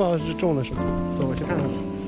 不知道是种的什么。走，我去看看。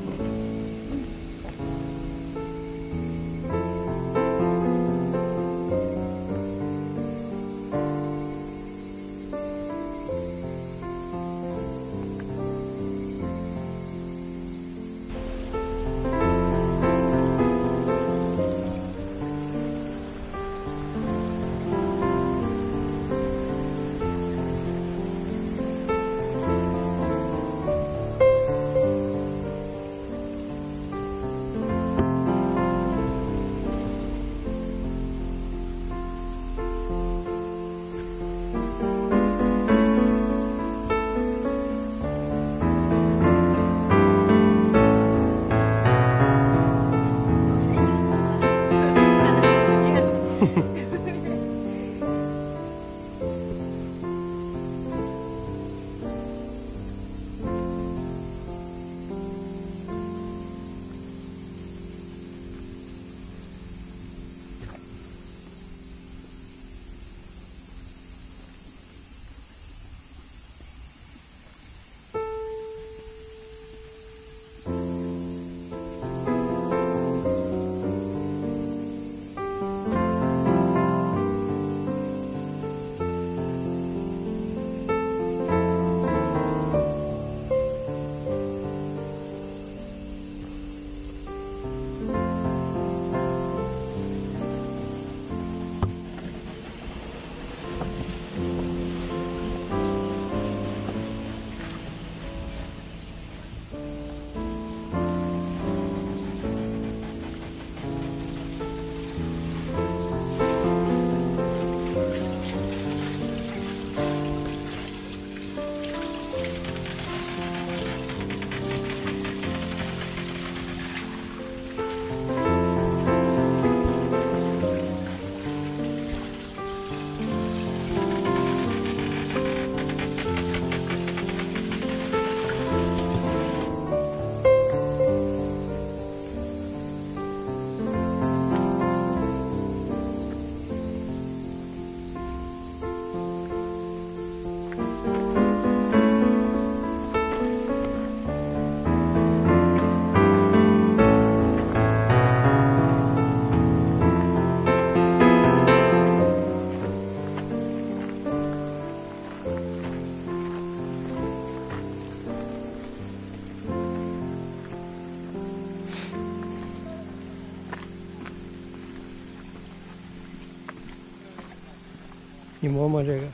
你摸摸这个，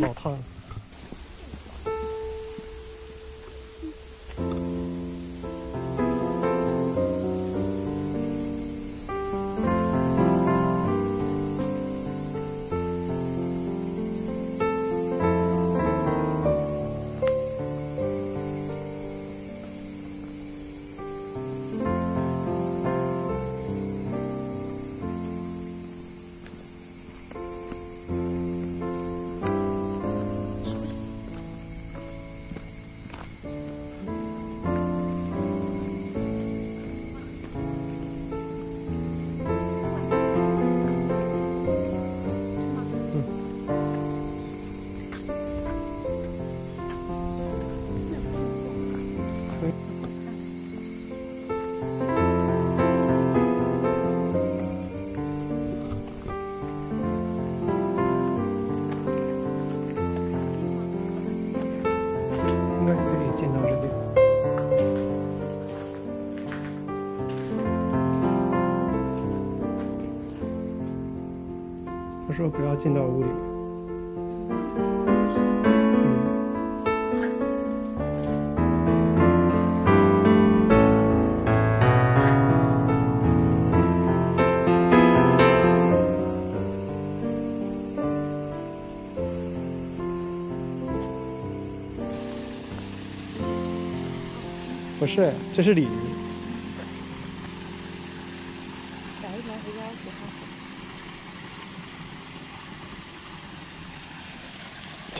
老烫。了说不要进到屋里。嗯。不是，这是鲤鱼。逮一条回家洗好。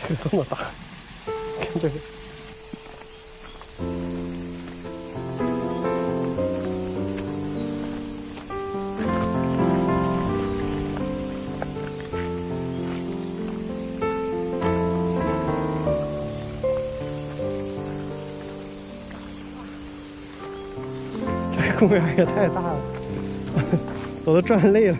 这么大这个公园也太大了 我都转累了。